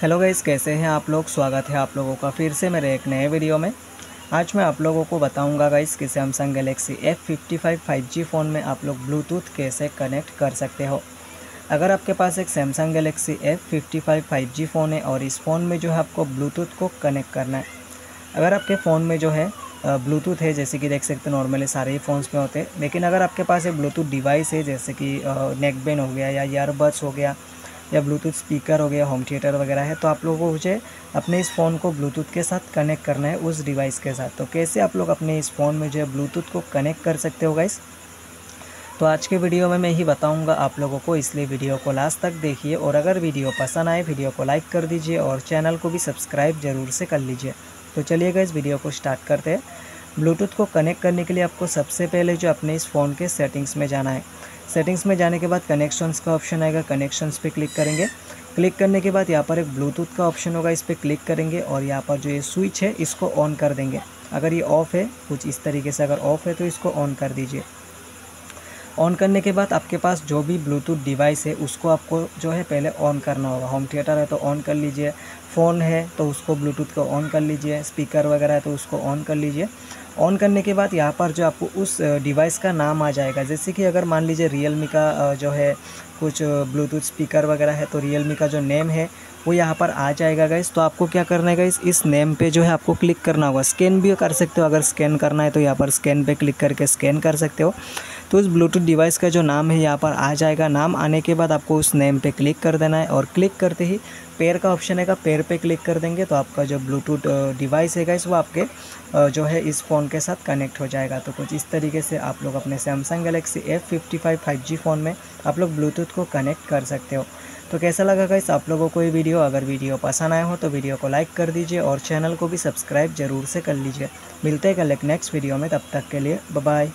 Hello guys, कैसे हैं आप लोग? स्वागत है आप लोगों का फिर से मेरे एक नए वीडियो में। आज मैं आप लोगों को बताऊँगा गाइस कि Samsung Galaxy F55 5G phone में आप लोग ब्लूटूथ कैसे कनेक्ट कर सकते हो। अगर आपके पास एक Samsung Galaxy F55 5G phone है और इस फ़ोन में जो है आपको ब्लूटूथ को कनेक्ट करना है। अगर आपके फ़ोन में जो है ब्लूटूथ है, जैसे कि देख सकते हैं नॉर्मली सारे ही फ़ोन्स में होते हैं। लेकिन अगर आपके पास एक ब्लूटूथ डिवाइस है, जैसे कि नेक हो गया या ईयरबड्स हो गया या ब्लूटूथ स्पीकर हो गया होम थिएटर वगैरह है तो आप लोगों को मुझे अपने इस फ़ोन को ब्लूटूथ के साथ कनेक्ट करना है, उस डिवाइस के साथ। तो कैसे आप लोग अपने इस फ़ोन में जो है ब्लूटूथ को कनेक्ट कर सकते हो गाइस तो आज के वीडियो में मैं ही बताऊँगा आप लोगों को, इसलिए वीडियो को लास्ट तक देखिए और अगर वीडियो पसंद आए वीडियो को लाइक कर दीजिए और चैनल को भी सब्सक्राइब ज़रूर से कर लीजिए। तो चलिएगा इस वीडियो को स्टार्ट करते हैं। ब्लूटूथ को कनेक्ट करने के लिए आपको सबसे पहले जो अपने इस फ़ोन के सेटिंग्स में जाना है। सेटिंग्स में जाने के बाद कनेक्शंस का ऑप्शन आएगा। कनेक्शंस पे क्लिक करेंगे। क्लिक करने के बाद यहाँ पर एक ब्लूटूथ का ऑप्शन होगा। इस पर क्लिक करेंगे और यहाँ पर जो ये स्विच है, इसको ऑन कर देंगे। अगर ये ऑफ़ है, कुछ इस तरीके से अगर ऑफ़ है तो इसको ऑन कर दीजिए। ऑन करने के बाद आपके पास जो भी ब्लूटूथ डिवाइस है, उसको आपको जो है पहले ऑन करना होगा। होम थिएटर है तो ऑन कर लीजिए। फ़ोन है तो उसको ब्लूटूथ को ऑन कर लीजिए। स्पीकर वगैरह है तो उसको ऑन कर लीजिए। ऑन करने के बाद यहाँ पर जो आपको उस डिवाइस का नाम आ जाएगा। जैसे कि अगर मान लीजिए रियल का जो है कुछ ब्लूटूथ स्पीकर वगैरह है तो रियल का जो नेम है, वो यहाँ पर आ जाएगा गाइस तो आपको क्या करना है गाइस इस नेम पे जो है आपको क्लिक करना होगा। स्कैन भी कर सकते हो, अगर स्कैन करना है तो यहाँ पर स्कैन पे क्लिक करके स्कैन कर सकते हो। तो उस ब्लूटूथ डिवाइस का जो नाम है, यहाँ पर आ जाएगा। नाम आने के बाद आपको उस नेम पे क्लिक कर देना है और क्लिक करते ही पेयर का ऑप्शन है का पेयर पे क्लिक कर देंगे तो आपका जो ब्लूटूथ डिवाइस है गाइस वो आपके जो है इस फ़ोन के साथ कनेक्ट हो जाएगा। तो कुछ इस तरीके से आप लोग अपने Samsung Galaxy F fifty five five G phone में आप लोग ब्लूटूथ को कनेक्ट कर सकते हो। तो कैसा लगा गाइस आप लोगों को ये वीडियो अगर वीडियो पसंद आया हो तो वीडियो को लाइक कर दीजिए और चैनल को भी सब्सक्राइब ज़रूर से कर लीजिए। मिलते हैं कल एक नेक्स्ट वीडियो में। तब तक के लिए बाय